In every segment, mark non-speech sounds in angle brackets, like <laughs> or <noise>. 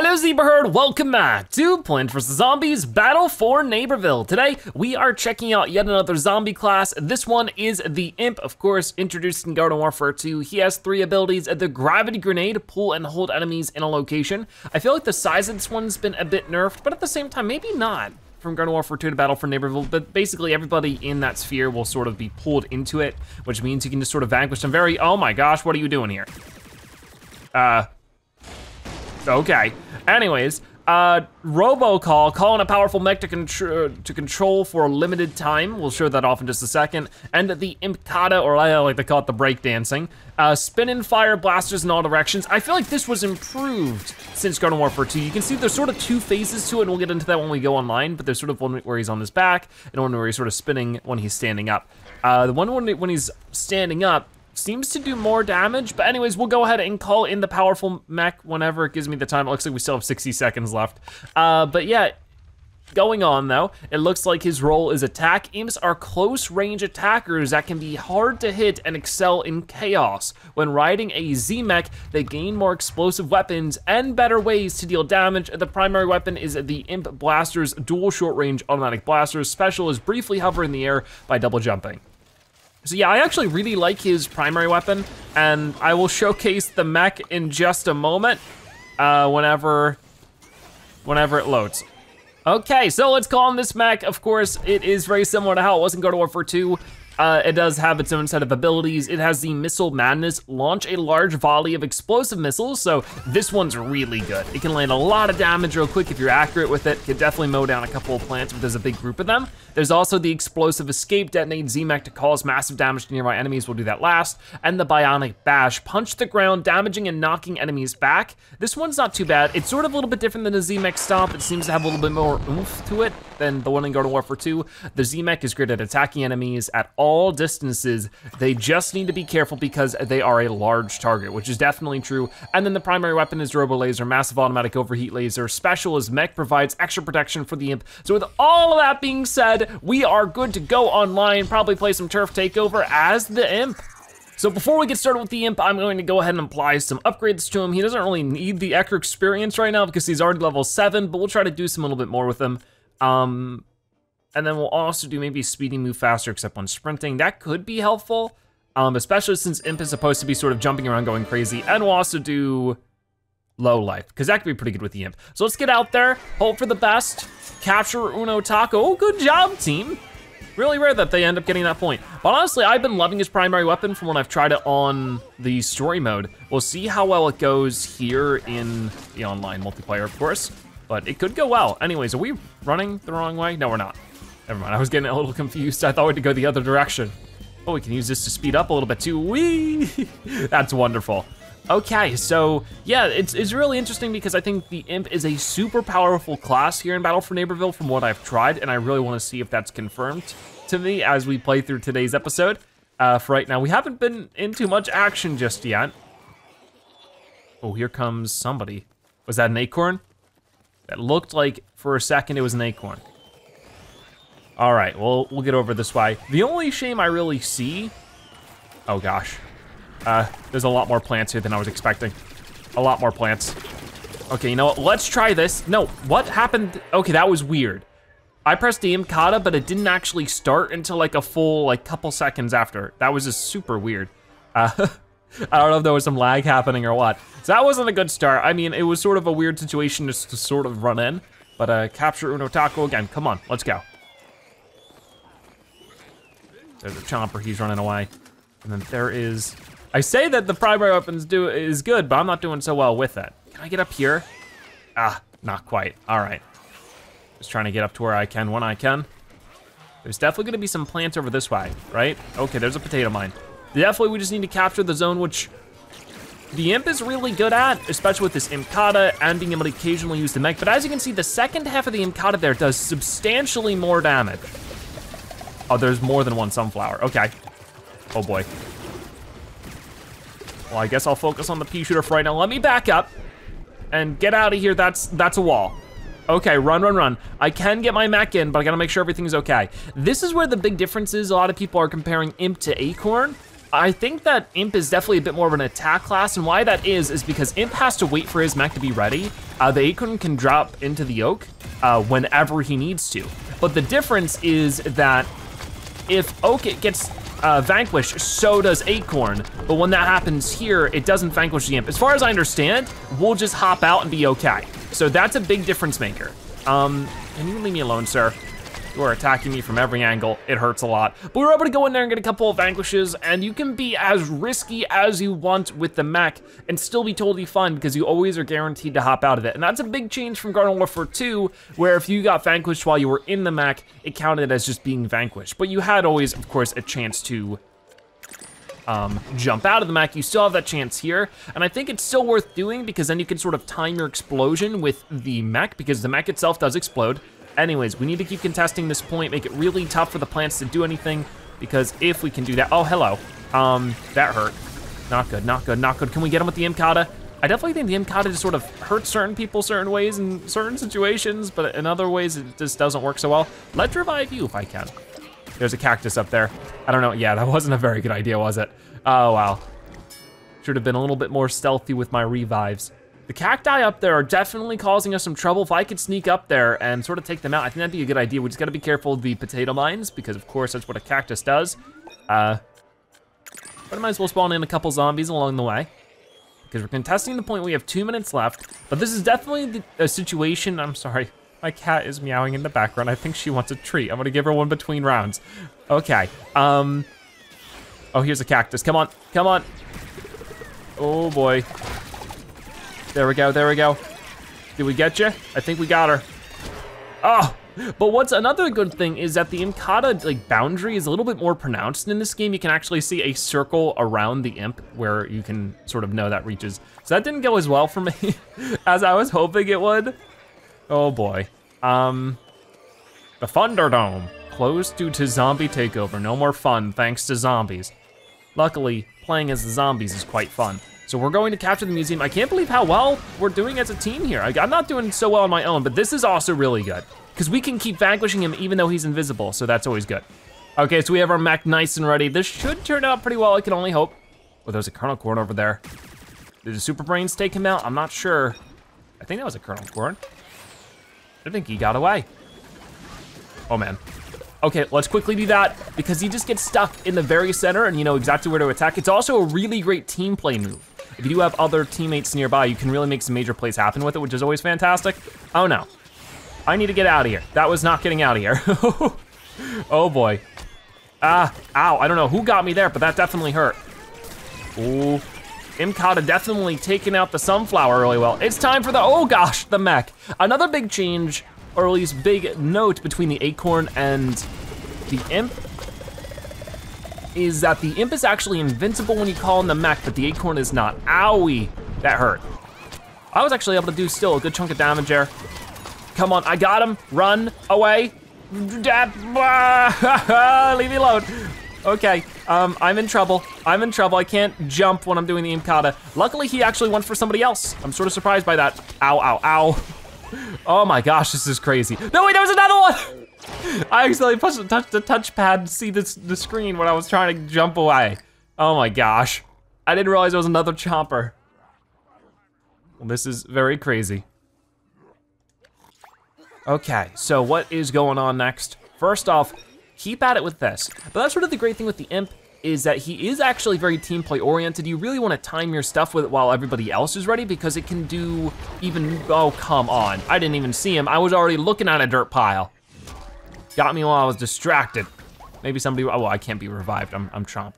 Hello Zebra Herd, welcome back to Plants vs. Zombies Battle for Neighborville. Today, we are checking out yet another zombie class. This one is the Imp, of course, introduced in Garden Warfare 2. He has three abilities, the Gravity Grenade, pull and hold enemies in a location. I feel like the size of this one's been a bit nerfed, but at the same time, maybe not from Garden Warfare 2 to Battle for Neighborville, but basically everybody in that sphere will sort of be pulled into it, which means you can just sort of vanquish them very, oh my gosh, what are you doing here? Uh, Okay. Anyways, uh, robocall, calling a powerful mech to, contr to control for a limited time. We'll show that off in just a second. And the Impkata, or I like to call it the breakdancing. Uh, spin and fire blasters in all directions. I feel like this was improved since Garden Warfare 2. You can see there's sort of two phases to it, and we'll get into that when we go online, but there's sort of one where he's on his back, and one where he's sort of spinning when he's standing up. Uh, the one when he's standing up, seems to do more damage. But anyways, we'll go ahead and call in the powerful mech whenever it gives me the time. It looks like we still have 60 seconds left. Uh, but yeah, Going on though, it looks like his role is attack. Imps are close range attackers that can be hard to hit and excel in chaos. When riding a Z-Mech, they gain more explosive weapons and better ways to deal damage. The primary weapon is the Imp Blaster's dual short range automatic blasters. Special is briefly hover in the air by double jumping. So yeah, I actually really like his primary weapon, and I will showcase the mech in just a moment, uh, whenever, whenever it loads. Okay, so let's call him this mech. Of course, it is very similar to how it was in Garden Warfare 2. Uh, it does have its own set of abilities. It has the Missile Madness, launch a large volley of explosive missiles, so this one's really good. It can land a lot of damage real quick if you're accurate with it. Can definitely mow down a couple of plants if there's a big group of them. There's also the Explosive Escape, detonate Z-Mech to cause massive damage to nearby enemies, we'll do that last. And the Bionic Bash, punch the ground, damaging and knocking enemies back. This one's not too bad. It's sort of a little bit different than the Z-Mech Stomp. It seems to have a little bit more oomph to it than the one in Garden Warfare 2. The Z-Mech is great at attacking enemies at all all distances. They just need to be careful because they are a large target, which is definitely true. And then the primary weapon is Robo Laser, Massive Automatic Overheat Laser. Special is Mech provides extra protection for the Imp. So with all of that being said, we are good to go online, probably play some Turf Takeover as the Imp. So before we get started with the Imp, I'm going to go ahead and apply some upgrades to him. He doesn't really need the Ekr experience right now because he's already level seven, but we'll try to do some a little bit more with him. Um, and then we'll also do maybe speeding move faster except when sprinting. That could be helpful, um, especially since Imp is supposed to be sort of jumping around going crazy. And we'll also do low life, because that could be pretty good with the Imp. So let's get out there, hope for the best, capture Uno Taco. Oh, good job, team. Really rare that they end up getting that point. But honestly, I've been loving his primary weapon from when I've tried it on the story mode. We'll see how well it goes here in the online multiplayer, of course. But it could go well. Anyways, are we running the wrong way? No, we're not. Never mind, I was getting a little confused. I thought we had to go the other direction. Oh, we can use this to speed up a little bit too. Whee! <laughs> That's wonderful. Okay, so yeah, it's, it's really interesting because I think the Imp is a super powerful class here in Battle for Neighborville from what I've tried, and I really wanna see if that's confirmed to me as we play through today's episode. Uh, for right now, we haven't been in too much action just yet. Oh, here comes somebody. Was that an acorn? That looked like, for a second, it was an acorn. All right, well, we'll get over this way. The only shame I really see, oh gosh, uh, there's a lot more plants here than I was expecting. A lot more plants. Okay, you know what, let's try this. No, what happened? Okay, that was weird. I pressed the Impkata, but it didn't actually start until like a full like couple seconds after. That was just super weird. Uh, <laughs> I don't know if there was some lag happening or what. So that wasn't a good start. I mean, it was sort of a weird situation just to sort of run in. But uh, capture Uno Taco again, come on, let's go. There's a chomper, he's running away. And then there is, I say that the primary weapons do is good, but I'm not doing so well with that. Can I get up here? Ah, not quite, all right. Just trying to get up to where I can when I can. There's definitely gonna be some plants over this way, right? Okay, there's a potato mine. Definitely we just need to capture the zone, which the Imp is really good at, especially with this Impkata and being able to occasionally use the mech. But as you can see, the second half of the Impkata there does substantially more damage. Oh, there's more than one sunflower. Okay. Oh boy. Well, I guess I'll focus on the pea shooter for right now. Let me back up and get out of here. That's that's a wall. Okay, run, run, run. I can get my mech in, but I gotta make sure everything's okay. This is where the big difference is. A lot of people are comparing Imp to Acorn. I think that Imp is definitely a bit more of an attack class, and why that is, is because Imp has to wait for his mech to be ready. Uh, the Acorn can drop into the Oak uh, whenever he needs to. But the difference is that if Oak gets uh, vanquished, so does Acorn. But when that happens here, it doesn't vanquish the Imp. As far as I understand, we'll just hop out and be okay. So that's a big difference maker. Um, can you leave me alone, sir? You are attacking me from every angle. It hurts a lot. But we were able to go in there and get a couple of vanquishes, and you can be as risky as you want with the mech and still be totally fine because you always are guaranteed to hop out of it. And that's a big change from Garden Warfare 2, where if you got vanquished while you were in the mech, it counted as just being vanquished. But you had always, of course, a chance to um, jump out of the mech, you still have that chance here. And I think it's still worth doing because then you can sort of time your explosion with the mech because the mech itself does explode. Anyways, we need to keep contesting this point, make it really tough for the plants to do anything, because if we can do that, oh, hello. Um, that hurt. Not good, not good, not good. Can we get him with the Impkata? I definitely think the Impkata just sort of hurts certain people certain ways in certain situations, but in other ways it just doesn't work so well. Let's revive you if I can. There's a cactus up there. I don't know, yeah, that <laughs> wasn't a very good idea, was it? Oh, wow. Should have been a little bit more stealthy with my revives. The cacti up there are definitely causing us some trouble. If I could sneak up there and sort of take them out, I think that'd be a good idea. We just gotta be careful of the potato mines because of course that's what a cactus does. Uh, but I might as well spawn in a couple zombies along the way because we're contesting the point we have two minutes left. But this is definitely the, a situation, I'm sorry, my cat is meowing in the background. I think she wants a treat. I'm gonna give her one between rounds. Okay, um, oh, here's a cactus, come on, come on. Oh boy. There we go, there we go. Did we get you? I think we got her. Oh, but what's another good thing is that the Impkata like boundary is a little bit more pronounced in this game. You can actually see a circle around the imp where you can sort of know that reaches. So that didn't go as well for me <laughs> as I was hoping it would. Oh boy. Um, the Thunderdome closed due to zombie takeover. No more fun thanks to zombies. Luckily, playing as the zombies is quite fun. So we're going to capture the museum. I can't believe how well we're doing as a team here. I, am not doing so well on my own, but this is also really good because we can keep vanquishing him even though he's invisible, so that's always good. Okay, so we have our mech nice and ready. This should turn out pretty well, I can only hope. Oh, there's a kernel corn over there. Did the Super Brainz take him out? I'm not sure. I think that was a kernel corn. I think he got away. Oh man. Okay, let's quickly do that because he just gets stuck in the very center and you know exactly where to attack. It's also a really great team play move. If you do have other teammates nearby, you can really make some major plays happen with it, which is always fantastic. Oh no, I need to get out of here. That was not getting out of here. <laughs> oh boy. Ah, ow, I don't know who got me there, but that definitely hurt. Ooh, Impkata definitely taking out the sunflower really well. It's time for the, oh gosh, the mech. Another big change, or at least big note between the acorn and the imp is that the imp is actually invincible when you call in the mech, but the acorn is not. Owie, that hurt. I was actually able to do still a good chunk of damage there. Come on, I got him, run away. <laughs> Leave me alone. Okay, um, I'm in trouble. I'm in trouble. I can't jump when I'm doing the Impkata. Luckily, he actually went for somebody else. I'm sort of surprised by that. Ow, ow, ow. <laughs> Oh my gosh, this is crazy. No, wait, there was another one. I accidentally pushed, touched the touchpad to see this, the screen when I was trying to jump away. Oh my gosh. I didn't realize there was another chomper. Well, this is very crazy. Okay, so what is going on next? First off, keep at it with this. But that's sort of the great thing with the Imp is that he is actually very team play oriented. You really wanna time your stuff with it while everybody else is ready because it can do even, oh, come on. I didn't even see him. I was already looking at a dirt pile. Got me while I was distracted. Maybe somebody, oh, well, I can't be revived, I'm, I'm Chomp.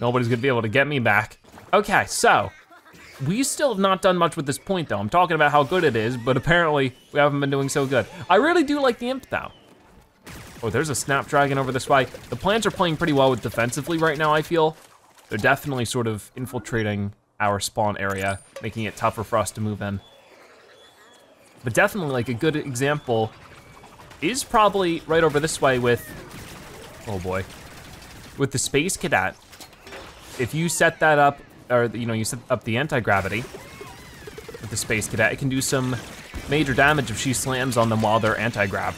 Nobody's gonna be able to get me back. Okay, so, we still have not done much with this point though. I'm talking about how good it is, but apparently we haven't been doing so good. I really do like the imp though. Oh, there's a snapdragon over this way. The plants are playing pretty well with defensively right now, I feel. They're definitely sort of infiltrating our spawn area, making it tougher for us to move in. But definitely like a good example is probably right over this way with, oh boy, with the Space Cadet. If you set that up, or you know, you set up the anti-gravity with the Space Cadet, it can do some major damage if she slams on them while they're anti-grav.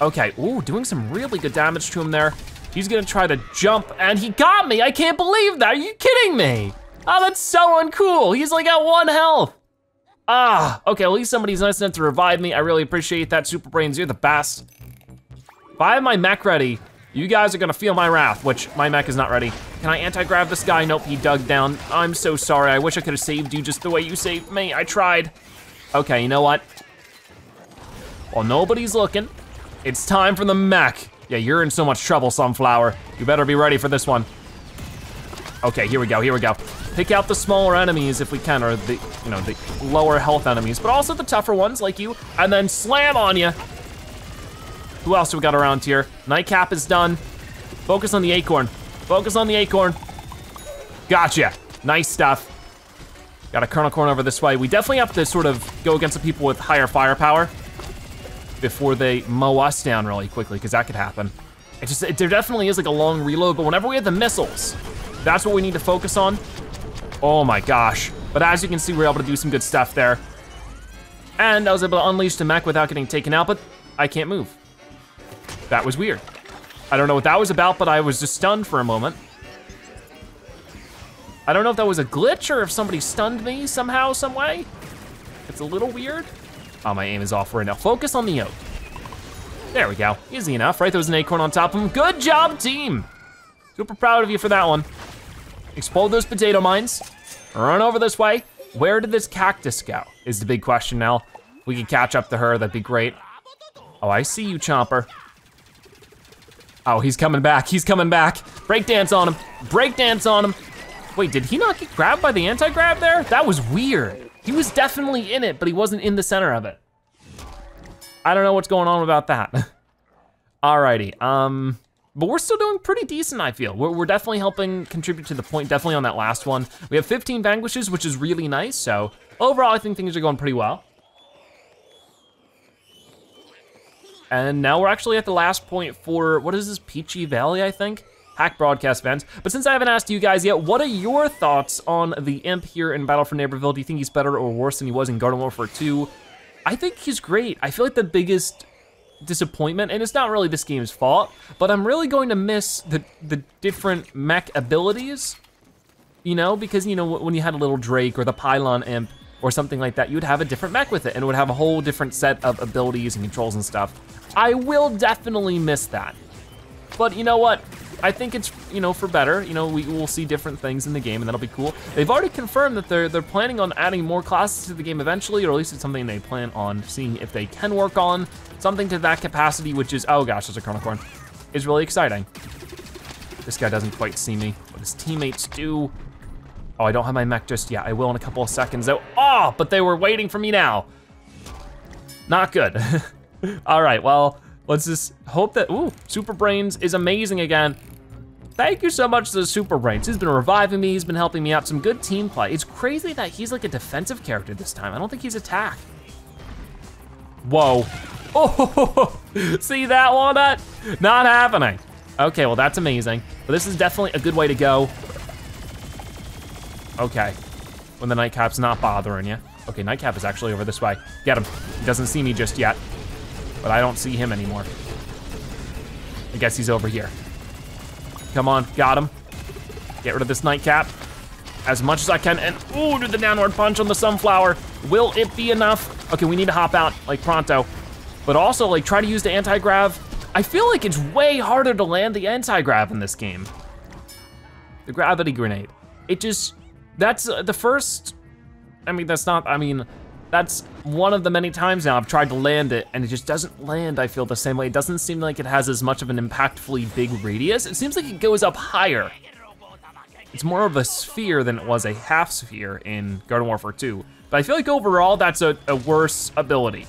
Okay, ooh, doing some really good damage to him there. He's gonna try to jump and he got me. I can't believe that. Are you kidding me? Oh, that's so uncool. He's like at one health. Ah, okay, at least somebody's nice enough to revive me. I really appreciate that, Super Brainz, you're the best. If I have my mech ready, you guys are gonna feel my wrath, which my mech is not ready. Can I anti-grab this guy? Nope, he dug down. I'm so sorry, I wish I could've saved you just the way you saved me. I tried. Okay, you know what? While nobody's looking, it's time for the mech. Yeah, you're in so much trouble, Sunflower. You better be ready for this one. Okay, here we go, here we go. Pick out the smaller enemies if we can, or the, you know, the lower health enemies, but also the tougher ones like you, and then slam on you. Who else do we got around here? Nightcap is done. Focus on the acorn. Focus on the acorn. Gotcha, nice stuff. Got a kernel corn over this way. We definitely have to sort of go against the people with higher firepower before they mow us down really quickly, because that could happen. It just, it, there definitely is like a long reload, but whenever we have the missiles, that's what we need to focus on. Oh my gosh. But as you can see, we are able to do some good stuff there. And I was able to unleash the mech without getting taken out, but I can't move. That was weird. I don't know what that was about, but I was just stunned for a moment. I don't know if that was a glitch or if somebody stunned me somehow, some way. It's a little weird. Oh, my aim is off right now. Focus on the oak. There we go, easy enough, right? There was an acorn on top of him. Good job, team. Super proud of you for that one. Explode those potato mines. Run over this way. Where did this cactus go? Is the big question now. We could catch up to her, that'd be great. Oh, I see you, Chomper. Oh, he's coming back, he's coming back. Breakdance on him, breakdance on him. Wait, did he not get grabbed by the anti-grab there? That was weird. He was definitely in it, but he wasn't in the center of it. I don't know what's going on about that. <laughs> Alrighty, um, but we're still doing pretty decent, I feel. We're, we're, definitely helping contribute to the point, definitely on that last one. We have 15 vanquishes, which is really nice, so overall, I think things are going pretty well. And now we're actually at the last point for, what is this, Peachy Valley, I think? hack broadcast fans. But since I haven't asked you guys yet, what are your thoughts on the imp here in Battle for Neighborville? Do you think he's better or worse than he was in Garden Warfare 2? I think he's great. I feel like the biggest disappointment, and it's not really this game's fault, but I'm really going to miss the, the different mech abilities, you know, because, you know, when you had a little Drake or the Pylon imp or something like that, you'd have a different mech with it and it would have a whole different set of abilities and controls and stuff. I will definitely miss that. But you know what? I think it's, you know, for better. You know, we will see different things in the game and that'll be cool. They've already confirmed that they're, they're planning on adding more classes to the game eventually, or at least it's something they plan on seeing if they can work on. Something to that capacity, which is, oh gosh, there's a Kernel Corn, is really exciting. This guy doesn't quite see me, but his teammates do. Oh, I don't have my mech just yet. I will in a couple of seconds though. Oh, but they were waiting for me now. Not good. <laughs> All right, well, Let's just hope that, ooh, Super Brainz is amazing again. Thank you so much to the Super Brainz. He's been reviving me, he's been helping me out. Some good team play. It's crazy that he's like a defensive character this time. I don't think he's attack. Whoa. <laughs> Oh, see that, Walnut? Not happening. Okay, well that's amazing. But this is definitely a good way to go. Okay, when the Nightcap's not bothering you. Okay, Nightcap is actually over this way. Get him. He doesn't see me just yet but I don't see him anymore. I guess he's over here. Come on, got him. Get rid of this nightcap as much as I can, and ooh, do the downward punch on the sunflower. Will it be enough? Okay, we need to hop out, like pronto. But also, like, try to use the anti-grav. I feel like it's way harder to land the anti-grav in this game. The gravity grenade. It just, that's uh, the first, I mean, that's not, I mean, that's one of the many times now I've tried to land it and it just doesn't land, I feel the same way. It doesn't seem like it has as much of an impactfully big radius. It seems like it goes up higher. It's more of a sphere than it was a half sphere in Garden Warfare 2. But I feel like overall that's a, a worse ability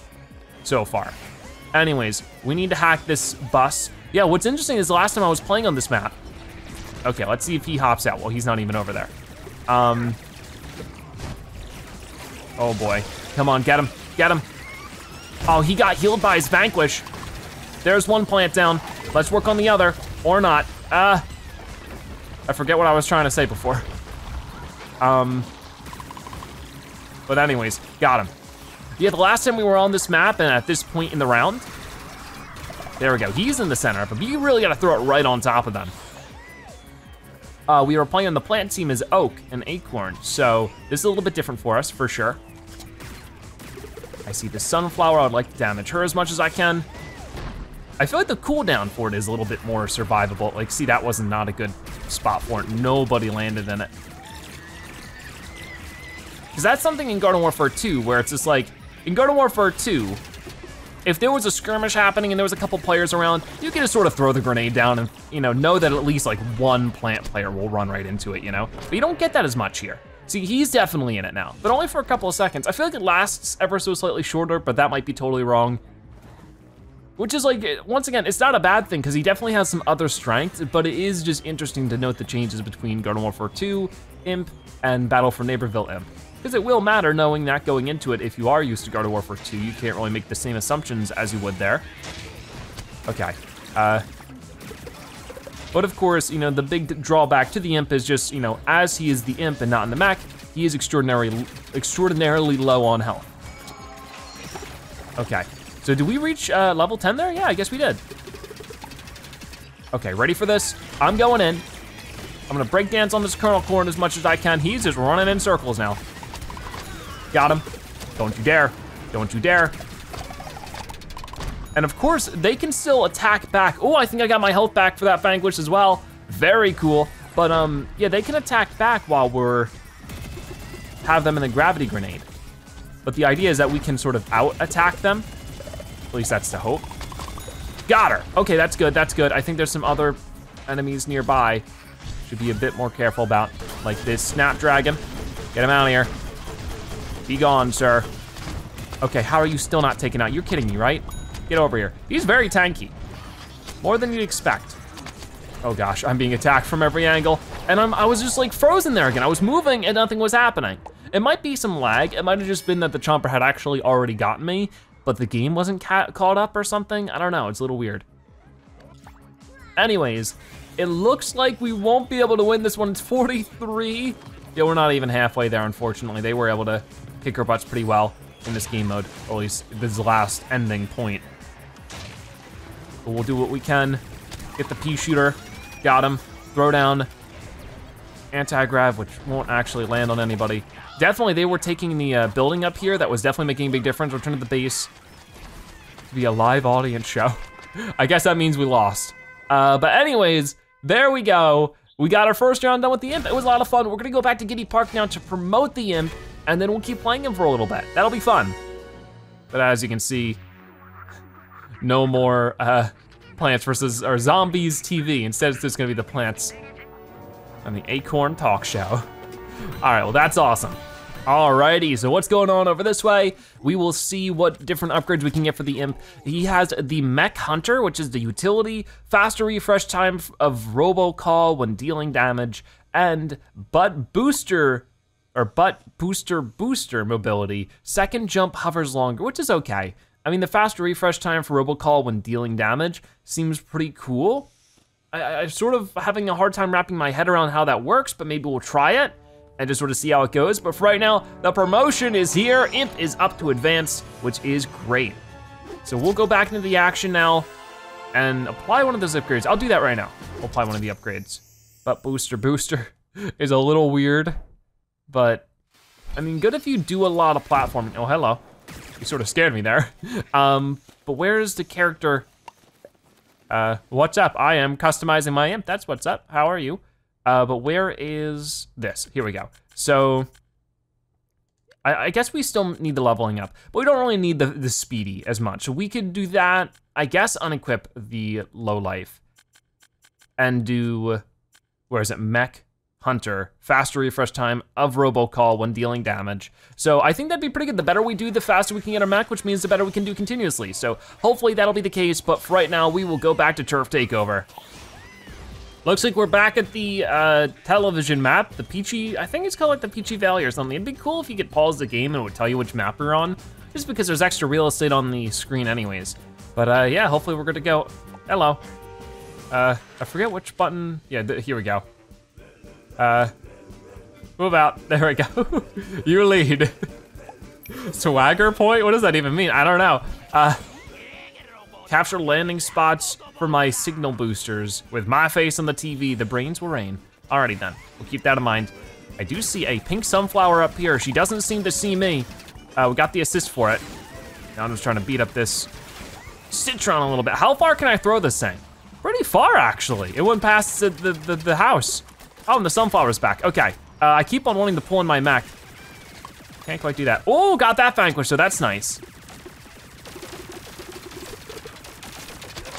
so far. Anyways, we need to hack this bus. Yeah, what's interesting is the last time I was playing on this map, okay, let's see if he hops out. Well, he's not even over there. Um, oh boy, Come on, get him, get him. Oh, he got healed by his Vanquish. There's one plant down. Let's work on the other, or not. Uh, I forget what I was trying to say before. Um, but anyways, got him. Yeah, the last time we were on this map and at this point in the round, There we go, he's in the center, but you really gotta throw it right on top of them. Uh, we are playing on the plant team as Oak and Acorn, so this is a little bit different for us, for sure. I see the Sunflower, I'd like to damage her as much as I can. I feel like the cooldown for it is a little bit more survivable. Like, see, that was not a good spot for it. Nobody landed in it. Because that's something in Garden Warfare 2 where it's just like, in Garden Warfare 2, if there was a skirmish happening and there was a couple players around, you can just sort of throw the grenade down and, you know, know that at least like one plant player will run right into it, you know? But you don't get that as much here. See, he's definitely in it now, but only for a couple of seconds. I feel like it lasts ever so slightly shorter, but that might be totally wrong. Which is like, once again, it's not a bad thing because he definitely has some other strength, but it is just interesting to note the changes between Garden Warfare 2 Imp and Battle for Neighborville Imp. Because it will matter knowing that going into it, if you are used to Garden Warfare 2, you can't really make the same assumptions as you would there. Okay, uh, but of course, you know, the big drawback to the Imp is just, you know, as he is the Imp and not in the mech, he is extraordinarily, extraordinarily low on health. Okay, so did we reach uh, level 10 there? Yeah, I guess we did. Okay, ready for this? I'm going in. I'm gonna break dance on this kernel corn as much as I can. He's just running in circles now. Got him. Don't you dare. Don't you dare. And of course, they can still attack back. Oh, I think I got my health back for that Vanquish as well. Very cool. But um, yeah, they can attack back while we're, have them in the gravity grenade. But the idea is that we can sort of out attack them. At least that's the hope. Got her. Okay, that's good, that's good. I think there's some other enemies nearby. Should be a bit more careful about, like this Snapdragon. Get him out of here. Be gone, sir. Okay, how are you still not taken out? You're kidding me, right? Get over here. He's very tanky. More than you'd expect. Oh gosh, I'm being attacked from every angle. And I'm, I was just like frozen there again. I was moving and nothing was happening. It might be some lag. It might have just been that the Chomper had actually already gotten me, but the game wasn't ca caught up or something. I don't know, it's a little weird. Anyways, it looks like we won't be able to win this one. It's 43. Yeah, we're not even halfway there, unfortunately. They were able to kick our butts pretty well in this game mode, or at least this last ending point. But we'll do what we can. Get the pea shooter, got him, throw down anti-grav, which won't actually land on anybody. Definitely they were taking the uh, building up here. That was definitely making a big difference. Return to the base to be a live audience show. <laughs> I guess that means we lost. Uh, but anyways, there we go. We got our first round done with the Imp. It was a lot of fun. We're gonna go back to Giddy Park now to promote the Imp and then we'll keep playing him for a little bit. That'll be fun. But as you can see, no more uh, Plants versus, or Zombies TV. Instead, it's just gonna be the Plants and the Acorn Talk Show. <laughs> All right, well, that's awesome. Alrighty, so what's going on over this way? We will see what different upgrades we can get for the Imp. He has the Mech Hunter, which is the utility, faster refresh time of robocall when dealing damage, and butt booster or butt booster booster mobility. Second jump hovers longer, which is okay. I mean, the faster refresh time for robocall when dealing damage seems pretty cool. I, am sort of having a hard time wrapping my head around how that works, but maybe we'll try it and just sort of see how it goes. But for right now, the promotion is here. Imp is up to advance, which is great. So we'll go back into the action now and apply one of those upgrades. I'll do that right now. We'll apply one of the upgrades. But booster booster <laughs> is a little weird. But, I mean, good if you do a lot of platforming. Oh, hello. You sort of scared me there. <laughs> Um, but where's the character? Uh, what's up? I am customizing my imp. That's what's up. How are you? Uh, but where is this? Here we go. So, I, I, guess we still need the leveling up, but we don't really need the, the speedy as much. We could do that, I guess unequip the low life and do, where is it, mech? Hunter, faster refresh time of robocall when dealing damage. So I think that'd be pretty good. The better we do, the faster we can get our mech, which means the better we can do continuously. So hopefully that'll be the case, but for right now, we will go back to Turf Takeover. Looks like we're back at the uh, television map, the Peachy, I think it's called like the Peachy Valley or something. It'd be cool if you could pause the game and it would tell you which map you're on, just because there's extra real estate on the screen anyways. But uh, yeah, hopefully we're good to go. Hello. Uh, I forget which button, yeah, here we go. Uh, move out. <laughs> There we go. <laughs> you lead. Swagger point? What does that even mean? I don't know. Uh, Capture landing spots for my signal boosters. With my face on the TV, the brains will reign. Alrighty then, we'll keep that in mind. I do see a pink sunflower up here. She doesn't seem to see me. Uh, we got the assist for it. Now I'm just trying to beat up this Citron a little bit. How far can I throw this thing? Pretty far, actually. It went past the, the, the, the house. Oh, and the sunflower's back. Okay, uh, I keep on wanting to pull in my mech. Can't quite do that. Oh, got that vanquished, so that's nice.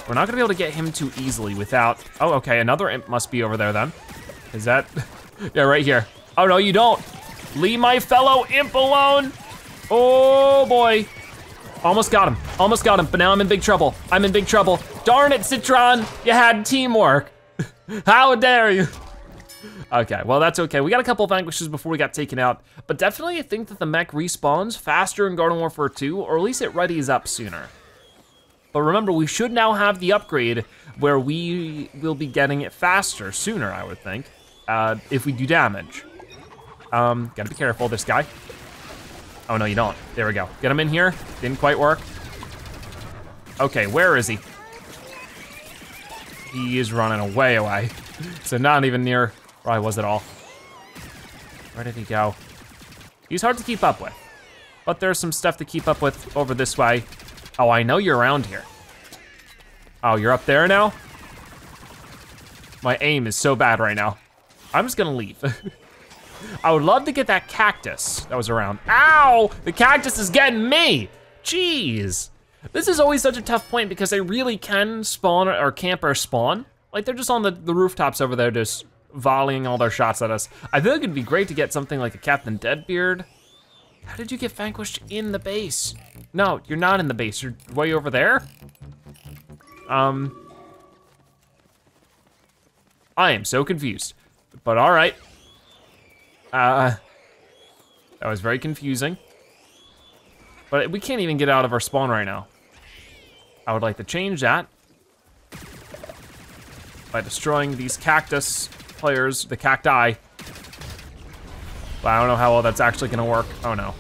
We're not gonna be able to get him too easily without, oh, okay, another imp must be over there then. Is that, <laughs> yeah, right here. Oh no, you don't. Leave my fellow imp alone. Oh boy. Almost got him, almost got him, but now I'm in big trouble. I'm in big trouble. Darn it, Citron, you had teamwork. <laughs> How dare you? Okay, well that's okay. We got a couple of vanquishes before we got taken out, but definitely I think that the mech respawns faster in Garden Warfare 2, or at least it readies up sooner. But remember, we should now have the upgrade where we will be getting it faster, sooner, I would think, uh, if we do damage. Um, gotta be careful, this guy. Oh no, you don't. There we go. Get him in here. Didn't quite work. Okay, where is he? He is running away, away. <laughs> So not even near I was at all. Where did he go? He's hard to keep up with. But there's some stuff to keep up with over this way. Oh, I know you're around here. Oh, you're up there now? My aim is so bad right now. I'm just gonna leave. <laughs> I would love to get that cactus that was around. Ow, the cactus is getting me. Jeez. This is always such a tough point because they really can spawn or camp or spawn. Like they're just on the, the rooftops over there just volleying all their shots at us. I think it'd be great to get something like a Captain Deadbeard how did you get vanquished in the base? No, you're not in the base. You're way over there. Um, I am so confused, but all right. Uh, that was very confusing. But we can't even get out of our spawn right now. I would like to change that by destroying these cactus players, the cacti. But I don't know how well that's actually gonna work. Oh no.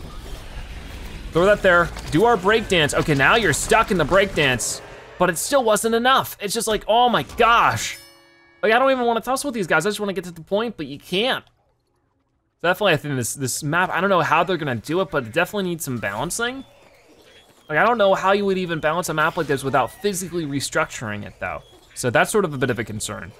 Throw that there, do our breakdance. Okay, now you're stuck in the breakdance, but it still wasn't enough. It's just like, oh my gosh. Like, I don't even wanna tussle with these guys. I just wanna get to the point, but you can't. Definitely, I think this, this map, I don't know how they're gonna do it, but it definitely needs some balancing. Like, I don't know how you would even balance a map like this without physically restructuring it, though. So that's sort of a bit of a concern.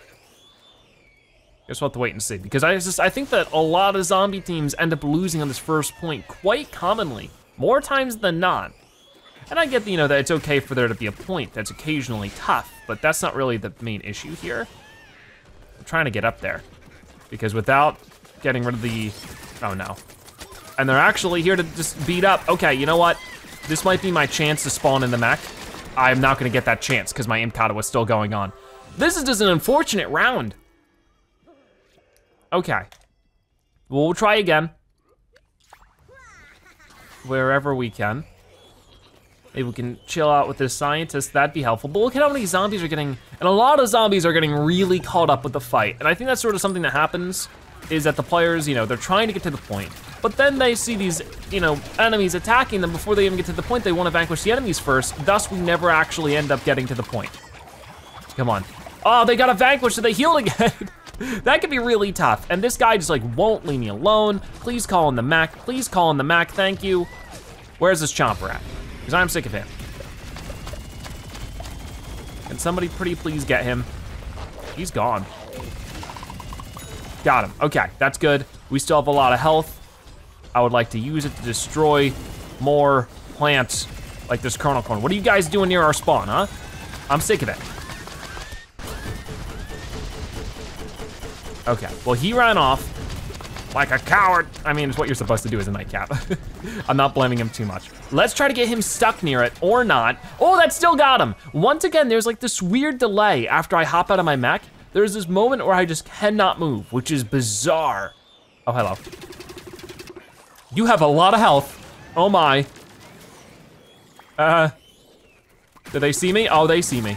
Guess we'll have to wait and see. Because I just I think that a lot of zombie teams end up losing on this first point quite commonly, more times than not. And I get, you know, that it's okay for there to be a point that's occasionally tough, but that's not really the main issue here. I'm trying to get up there. Because without getting rid of the, oh no. And they're actually here to just beat up. Okay, you know what? This might be my chance to spawn in the mech. I'm not gonna get that chance because my Impkata was still going on. This is just an unfortunate round. Okay. We'll try again. Wherever we can. Maybe we can chill out with this scientist, that'd be helpful. But look at how many zombies are getting, and a lot of zombies are getting really caught up with the fight. And I think that's sort of something that happens, is that the players, you know, they're trying to get to the point, but then they see these, you know, enemies attacking them before they even get to the point. They wanna vanquish the enemies first, thus we never actually end up getting to the point. Come on. Oh, they got a vanquish, so they healed again. <laughs> that could be really tough. And this guy just like won't leave me alone. Please call in the Mac, please call in the Mac, thank you. Where's this chomper at? Because I'm sick of him. Can somebody pretty please get him? He's gone. Got him, okay, that's good. We still have a lot of health. I would like to use it to destroy more plants like this kernel corn. What are you guys doing near our spawn, huh? I'm sick of it. Okay, well he ran off like a coward. I mean, it's what you're supposed to do as a nightcap. <laughs> I'm not blaming him too much. Let's try to get him stuck near it or not. Oh, that still got him. Once again, there's like this weird delay after I hop out of my mech. There's this moment where I just cannot move, which is bizarre. Oh, hello. You have a lot of health. Oh my. Uh, did they see me? Oh, they see me.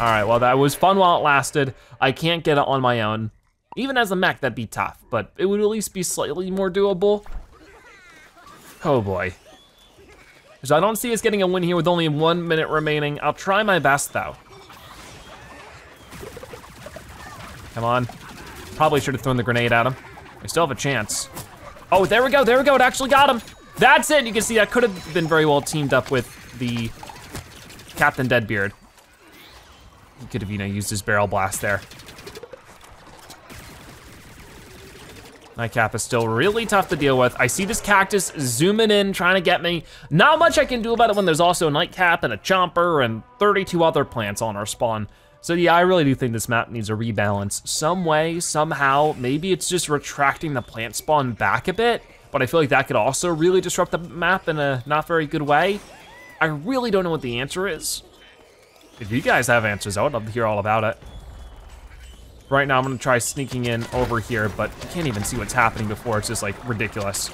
All right, well, that was fun while it lasted. I can't get it on my own. Even as a mech, that'd be tough, but it would at least be slightly more doable. Oh boy. So I don't see us getting a win here with only one minute remaining. I'll try my best though. Come on. Probably should have thrown the grenade at him. We still have a chance. Oh, there we go, there we go, it actually got him. That's it, you can see that could have been very well teamed up with the Captain Deadbeard. He could have, you know, used his barrel blast there. Nightcap is still really tough to deal with. I see this cactus zooming in, trying to get me. Not much I can do about it when there's also a Nightcap and a Chomper and 32 other plants on our spawn. So yeah, I really do think this map needs a rebalance. Some way, somehow, maybe it's just retracting the plant spawn back a bit, but I feel like that could also really disrupt the map in a not very good way. I really don't know what the answer is. If you guys have answers, I would love to hear all about it. Right now, I'm gonna try sneaking in over here, but you can't even see what's happening before. It's just like ridiculous.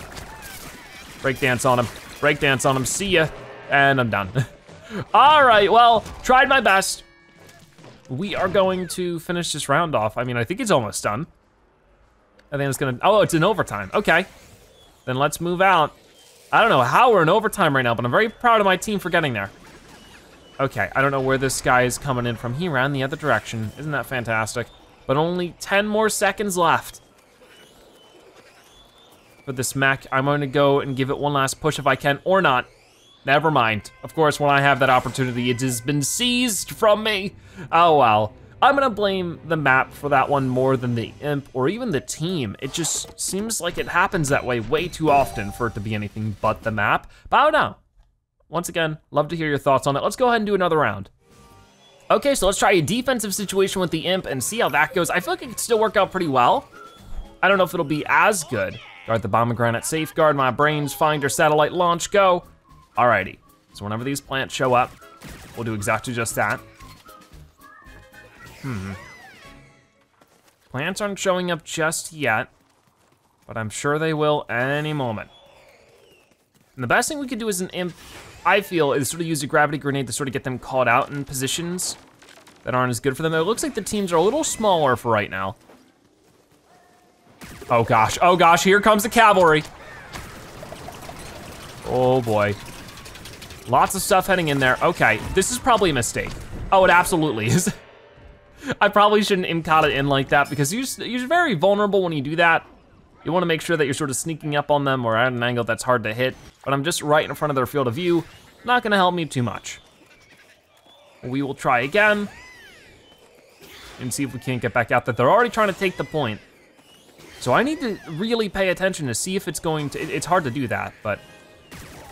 Breakdance on him, breakdance on him, see ya. And I'm done. <laughs> all right, well, tried my best. We are going to finish this round off. I mean, I think it's almost done. I think it's gonna, oh, it's in overtime, okay. Then let's move out. I don't know how we're in overtime right now, but I'm very proud of my team for getting there. Okay, I don't know where this guy is coming in from. He ran the other direction. Isn't that fantastic? But only 10 more seconds left. For this mech, I'm gonna go and give it one last push if I can, or not. Never mind. Of course, when I have that opportunity, it has been seized from me. Oh well. I'm gonna blame the map for that one more than the imp or even the team. It just seems like it happens that way way too often for it to be anything but the map. But I don't know. Once again, love to hear your thoughts on it. Let's go ahead and do another round. Okay, so let's try a defensive situation with the imp and see how that goes. I feel like it could still work out pretty well. I don't know if it'll be as good. Guard the pomegranate, safeguard my brains, finder, satellite launch, go. Alrighty, so whenever these plants show up, we'll do exactly just that. Hmm. Plants aren't showing up just yet, but I'm sure they will any moment. And the best thing we could do as an imp, I feel, is sort of use a gravity grenade to sort of get them caught out in positions that aren't as good for them. It looks like the teams are a little smaller for right now. Oh gosh, oh gosh, here comes the cavalry. Oh boy. Lots of stuff heading in there. Okay, this is probably a mistake. Oh, it absolutely <laughs> is. I probably shouldn't imcot it in like that because you're, you're very vulnerable when you do that. You wanna make sure that you're sort of sneaking up on them or at an angle that's hard to hit, but I'm just right in front of their field of view. Not gonna help me too much. We will try again and see if we can't get back out there. They're already trying to take the point. So I need to really pay attention to see if it's going to, it's hard to do that, but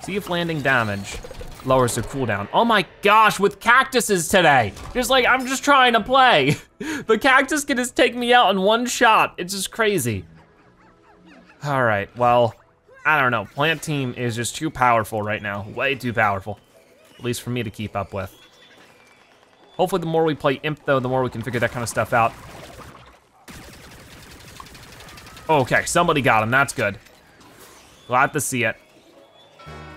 see if landing damage lowers the cooldown. Oh my gosh, with cactuses today. Just like, I'm just trying to play. <laughs> The cactus can just take me out in one shot. It's just crazy. All right, well, I don't know. Plant team is just too powerful right now. Way too powerful. At least for me to keep up with. Hopefully the more we play Imp though, the more we can figure that kind of stuff out. Okay, somebody got him, that's good. Glad to see it.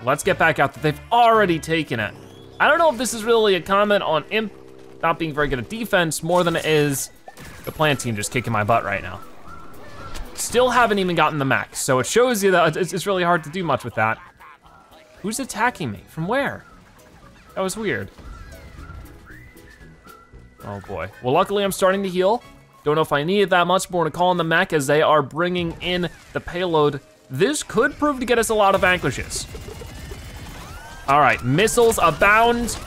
Let's get back out that they've already taken it. I don't know if this is really a comment on Imp not being very good at defense more than it is the plant team just kicking my butt right now. Still haven't even gotten the max, so it shows you that it's, it's really hard to do much with that. Who's attacking me? From where? That was weird. Oh boy. Well, luckily I'm starting to heal. Don't know if I need it that much more to call on the mech as they are bringing in the payload. This could prove to get us a lot of vanquishes. All right, missiles abound.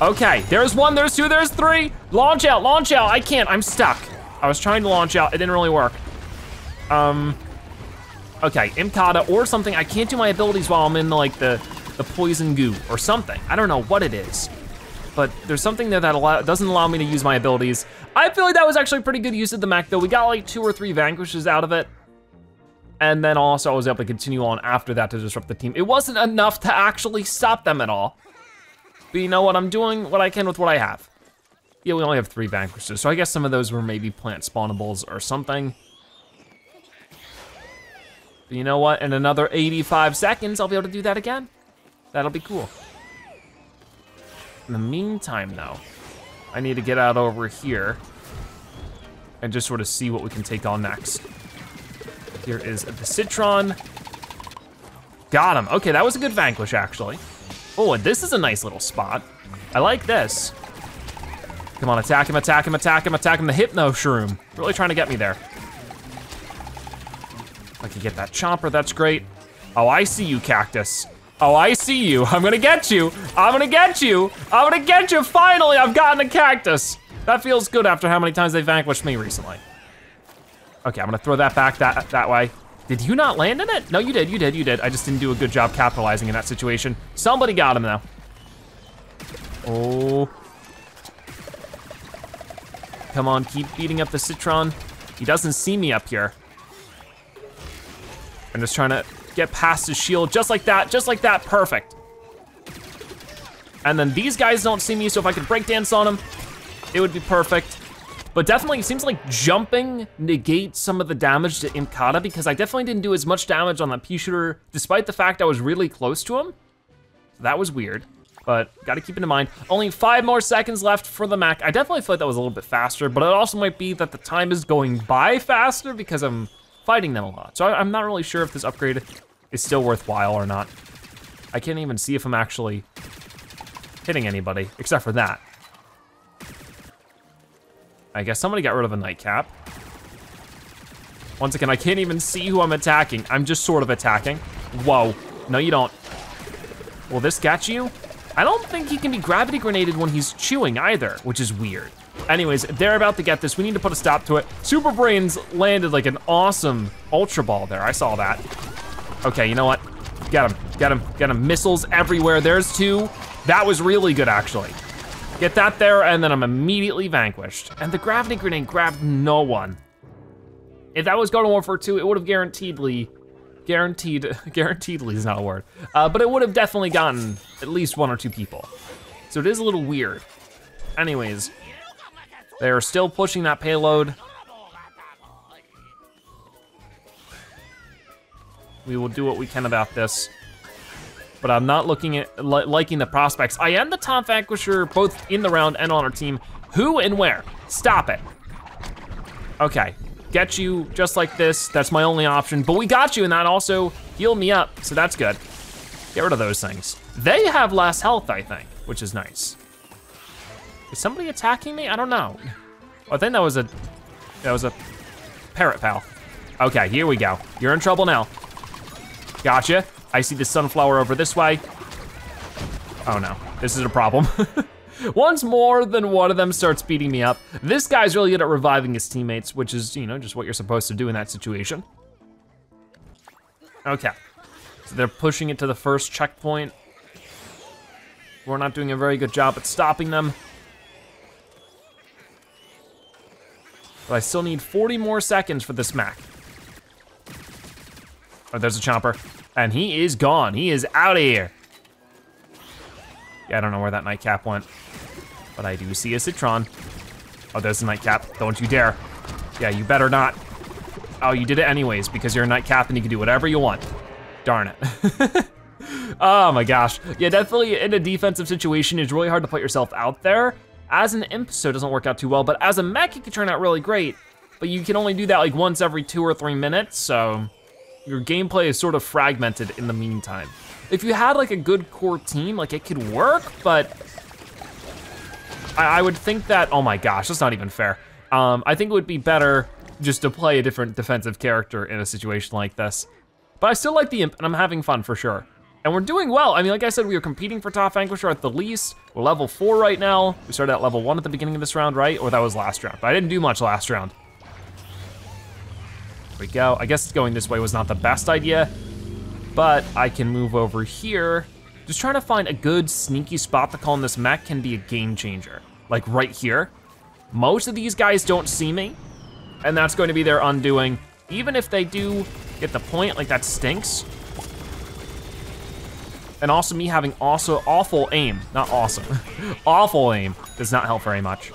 Okay, there's one, there's two, there's three. Launch out, launch out. I can't, I'm stuck. I was trying to launch out, it didn't really work. Um, okay, Impkata or something. I can't do my abilities while I'm in the, like the, the poison goo or something. I don't know what it is, but there's something there that allow, doesn't allow me to use my abilities. I feel like that was actually pretty good use of the mech though. We got like two or three vanquishes out of it. And then also I was able to continue on after that to disrupt the team. It wasn't enough to actually stop them at all. But you know what, I'm doing what I can with what I have. Yeah, we only have three vanquishes, so I guess some of those were maybe plant spawnables or something. But you know what, in another 85 seconds, I'll be able to do that again. That'll be cool. In the meantime though, I need to get out over here and just sort of see what we can take on next. Here is the Citron. Got him. Okay, that was a good vanquish, actually. Oh, and this is a nice little spot. I like this. Come on, attack him, attack him, attack him, attack him. The Hypno Shroom. Really trying to get me there. I can get that Chomper, that's great. Oh, I see you, Cactus. Oh, I see you. <laughs> I'm gonna get you. I'm gonna get you. I'm gonna get you. Finally, I've gotten a Cactus. That feels good after how many times they vanquished me recently. Okay, I'm gonna throw that back that, that way. Did you not land in it? No, you did, you did, you did. I just didn't do a good job capitalizing in that situation. Somebody got him though. Oh. Come on, keep beating up the Citron. He doesn't see me up here. I'm just trying to get past his shield, just like that, just like that, perfect. And then these guys don't see me, so if I could break dance on them, it would be perfect. But definitely, it seems like jumping negates some of the damage to Impkata because I definitely didn't do as much damage on that pea shooter, despite the fact I was really close to him. That was weird, but gotta keep it in mind. Only five more seconds left for the Mac. I definitely feel like that was a little bit faster, but it also might be that the time is going by faster because I'm fighting them a lot. So I, I'm not really sure if this upgrade is still worthwhile or not. I can't even see if I'm actually hitting anybody, except for that. I guess somebody got rid of a nightcap. Once again, I can't even see who I'm attacking. I'm just sort of attacking. Whoa, no you don't. Will this catch you? I don't think he can be gravity grenaded when he's chewing either, which is weird. Anyways, they're about to get this. We need to put a stop to it. Super Brainz landed like an awesome Ultra Ball there. I saw that. Okay, you know what? Get him, get him, get him. Missiles everywhere. There's two. That was really good, actually. Get that there, and then I'm immediately vanquished. And the gravity grenade grabbed no one. If that was Garden Warfare 2, it would have guaranteedly, guaranteed, <laughs> guaranteedly is not a word, uh, but it would have definitely gotten at least one or two people. So it is a little weird. Anyways, they are still pushing that payload. We will do what we can about this but I'm not looking at li liking the prospects. I am the top vanquisher both in the round and on our team. Who and where? Stop it. Okay, get you just like this. That's my only option, but we got you and that also healed me up, so that's good. Get rid of those things. They have less health, I think, which is nice. Is somebody attacking me? I don't know. Oh, I think that was a, that was a parrot pal. Okay, here we go. You're in trouble now. Gotcha. I see the sunflower over this way. Oh no, this is a problem. <laughs> Once more than one of them starts beating me up, this guy's really good at reviving his teammates, which is, you know, just what you're supposed to do in that situation. Okay, so they're pushing it to the first checkpoint. We're not doing a very good job at stopping them. But I still need 40 more seconds for this mech. Oh, there's a chomper. And he is gone. He is out of here. Yeah, I don't know where that nightcap went. But I do see a Citron. Oh, there's a nightcap. Don't you dare. Yeah, you better not. Oh, you did it anyways because you're a nightcap and you can do whatever you want. Darn it. <laughs> oh my gosh. Yeah, definitely in a defensive situation, it's really hard to put yourself out there. As an imp, so it doesn't work out too well, but as a mech, it can turn out really great. But you can only do that like once every two or three minutes, so your gameplay is sort of fragmented in the meantime. If you had like a good core team, like it could work, but I, I would think that, oh my gosh, that's not even fair. Um, I think it would be better just to play a different defensive character in a situation like this. But I still like the imp and I'm having fun for sure. And we're doing well. I mean, like I said, we are competing for top vanquisher at the least. We're level four right now. We started at level one at the beginning of this round, right? Or that was last round, but I didn't do much last round we go. I guess going this way was not the best idea, but I can move over here. Just trying to find a good sneaky spot to call in this mech can be a game changer. Like right here. Most of these guys don't see me, and that's going to be their undoing. Even if they do get the point, like that stinks. And also me having also awful aim, not awesome, <laughs> awful aim does not help very much.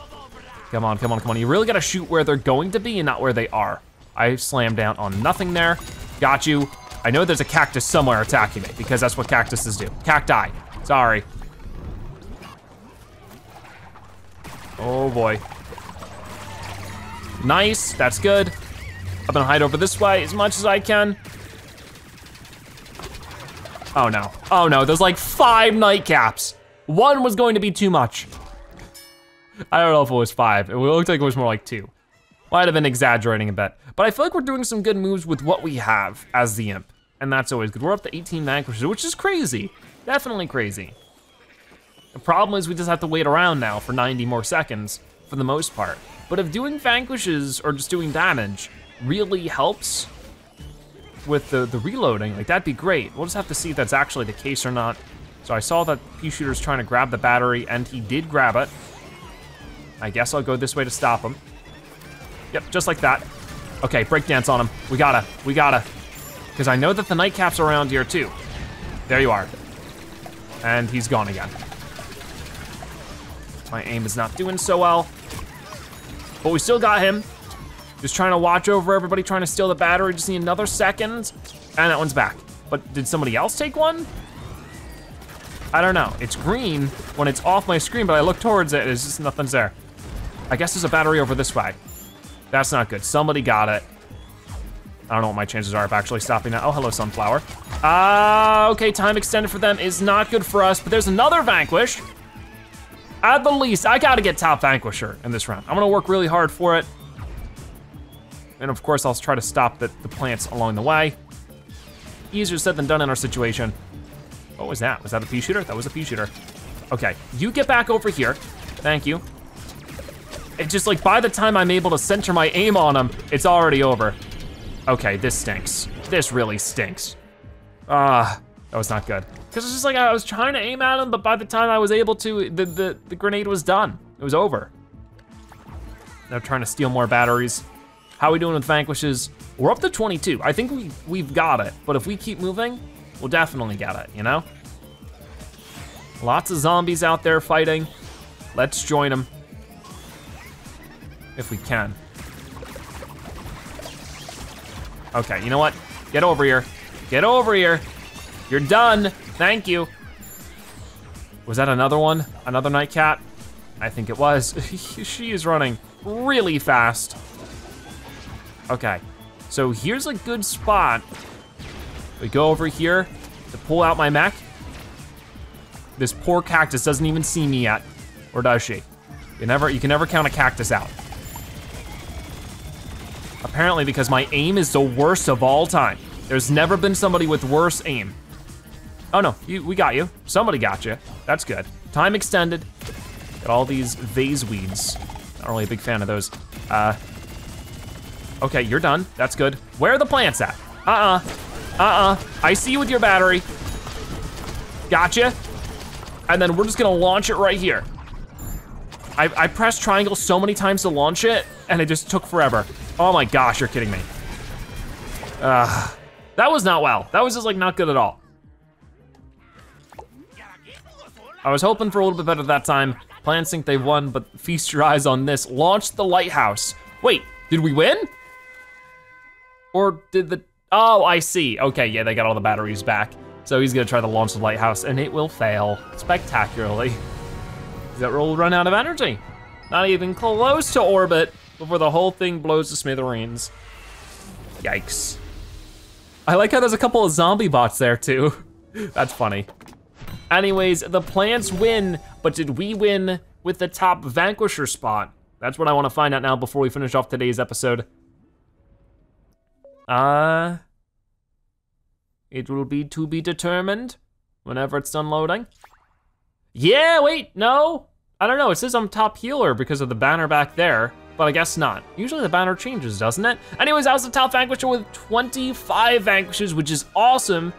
Come on, come on, come on. You really gotta shoot where they're going to be and not where they are. I slammed down on nothing there. Got you. I know there's a cactus somewhere attacking me because that's what cactuses do. Cacti, sorry. Oh boy. Nice, that's good. I'm gonna hide over this way as much as I can. Oh no, oh no, there's like five nightcaps. One was going to be too much. I don't know if it was five. It looked like it was more like two. Might have been exaggerating a bit. But I feel like we're doing some good moves with what we have as the imp. And that's always good. We're up to 18 vanquishes, which is crazy. Definitely crazy. The problem is we just have to wait around now for 90 more seconds for the most part. But if doing vanquishes or just doing damage really helps with the, the reloading, like that'd be great. We'll just have to see if that's actually the case or not. So I saw that Pea Shooter's trying to grab the battery and he did grab it. I guess I'll go this way to stop him. Yep, just like that. Okay, breakdance on him. We gotta, we gotta. Because I know that the nightcap's around here too. There you are. And he's gone again. My aim is not doing so well. But we still got him. Just trying to watch over everybody, trying to steal the battery. Just need another second. And that one's back. But did somebody else take one? I don't know. It's green when it's off my screen, but I look towards it, and it's just nothing's there. I guess there's a battery over this way. That's not good. Somebody got it. I don't know what my chances are of actually stopping that. Oh, hello, Sunflower. Ah, uh, okay, time extended for them is not good for us, but there's another Vanquish. At the least, I gotta get top Vanquisher in this round. I'm gonna work really hard for it. And of course, I'll try to stop the, the plants along the way. Easier said than done in our situation. What was that? Was that a pea shooter? That was a pea shooter. Okay, you get back over here. Thank you. It's just like by the time I'm able to center my aim on him, it's already over. Okay, this stinks. This really stinks. Ah, uh, that was not good. Cause it's just like I was trying to aim at him, but by the time I was able to, the, the, the grenade was done. It was over. Now trying to steal more batteries. How are we doing with vanquishes? We're up to 22. I think we, we've got it, but if we keep moving, we'll definitely get it, you know? Lots of zombies out there fighting. Let's join them if we can. Okay, you know what? Get over here. Get over here. You're done. Thank you. Was that another one? Another nightcap? I think it was. <laughs> she is running really fast. Okay, so here's a good spot. We go over here to pull out my mech. This poor cactus doesn't even see me yet, or does she? You never, you can never count a cactus out. Apparently because my aim is the worst of all time. There's never been somebody with worse aim. Oh no, you, we got you. Somebody got you. That's good. Time extended. Got all these vase weeds. Not really a big fan of those. Uh, okay, you're done. That's good. Where are the plants at? Uh-uh. Uh-uh. I see you with your battery. Gotcha. And then we're just gonna launch it right here. I, I pressed triangle so many times to launch it, and it just took forever. Oh my gosh, you're kidding me. That was not well. That was just like not good at all. I was hoping for a little bit better that time. Plants think they won, but feast your eyes on this. Launch the lighthouse. Wait, did we win? Or did the, oh, I see. Okay, yeah, they got all the batteries back. So he's gonna try to launch the lighthouse and it will fail spectacularly. That will run out of energy. Not even close to orbit before the whole thing blows to smithereens. Yikes. I like how there's a couple of zombie bots there too. <laughs> That's funny. Anyways, the plants win, but did we win with the top Vanquisher spot? That's what I wanna find out now before we finish off today's episode. Uh, it will be to be determined whenever it's done loading. Yeah, wait, no. I don't know, it says I'm top healer because of the banner back there but I guess not. Usually the banner changes, doesn't it? Anyways, that was the top vanquisher with 25 vanquishes, which is awesome.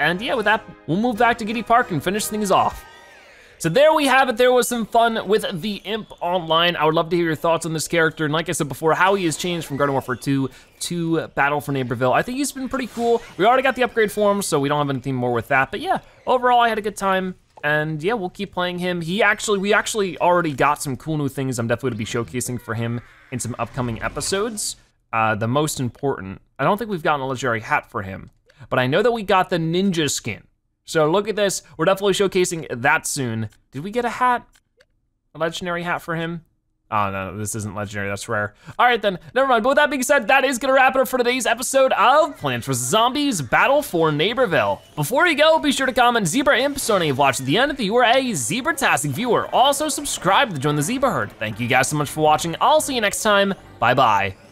And yeah, with that, we'll move back to Giddy Park and finish things off. So there we have it. There was some fun with the Imp Online. I would love to hear your thoughts on this character. And like I said before, how he has changed from Garden Warfare 2 to Battle for Neighborville. I think he's been pretty cool. We already got the upgrade for him, so we don't have anything more with that. But yeah, overall, I had a good time and yeah, we'll keep playing him. He actually, we actually already got some cool new things I'm definitely gonna be showcasing for him in some upcoming episodes. Uh, the most important, I don't think we've gotten a legendary hat for him, but I know that we got the ninja skin. So look at this, we're definitely showcasing that soon. Did we get a hat? A legendary hat for him? Oh no, this isn't legendary, that's rare. All right then, never mind. But with that being said, that is gonna wrap it up for today's episode of Plants vs. Zombies Battle for Neighborville. Before you go, be sure to comment Zebra Imp so you've watched the end if you are a Zebra-tastic viewer. Also subscribe to join the Zebra Herd. Thank you guys so much for watching. I'll see you next time. Bye-bye.